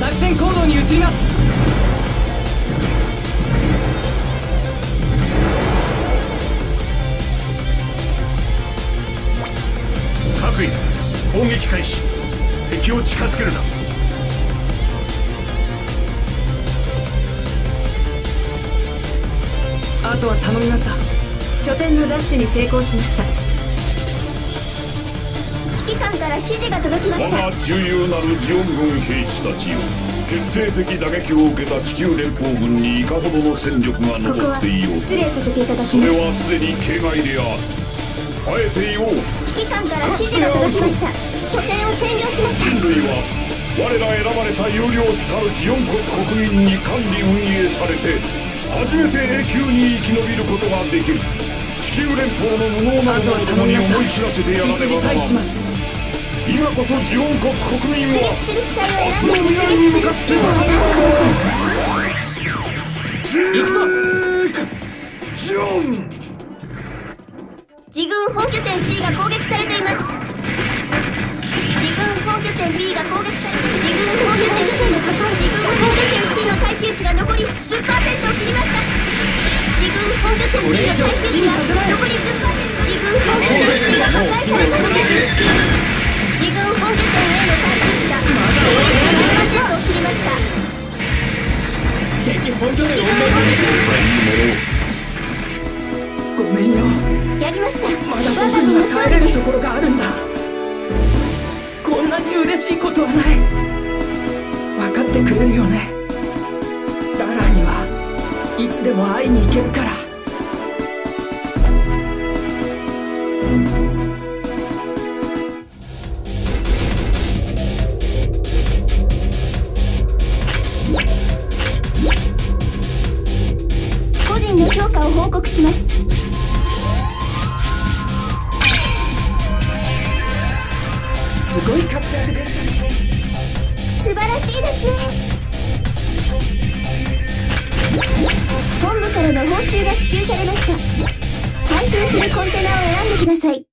作戦行動に移ります。各位攻撃開始。敵を近づけるな。あとは頼みました。拠点の奪取に成功しました指示が届きました我が重要なるジオン軍兵士たちよ決定的打撃を受けた地球連邦軍にいかほどの戦力が残っていよう失礼させていただきそます。れはすでに形骸であるあえて言おう。指揮官から指示が届きました拠点を占領しました。人類は我ら選ばれた有料主たるジオン国国民に管理運営されて初めて永久に生き延びることができる地球連邦の無能な者どもに思い知らせてやらねばなら今こそジオン国国民は出撃する機体を明日の未来に向かって出撃する機体を。選んでジオン自軍本拠点 C が攻撃されています。自軍本拠点 B が攻撃敵本拠点をごめんよ。やりました。まだ僕には帰れるところがあるんだ。こんなに嬉しいことはない。分かってくれるよね。ララにはいつでも会いに行けるから。員の評価を報告します。すごい活躍でしたね。素晴らしいですね。本部からの報酬が支給されました。開封するコンテナを選んでください。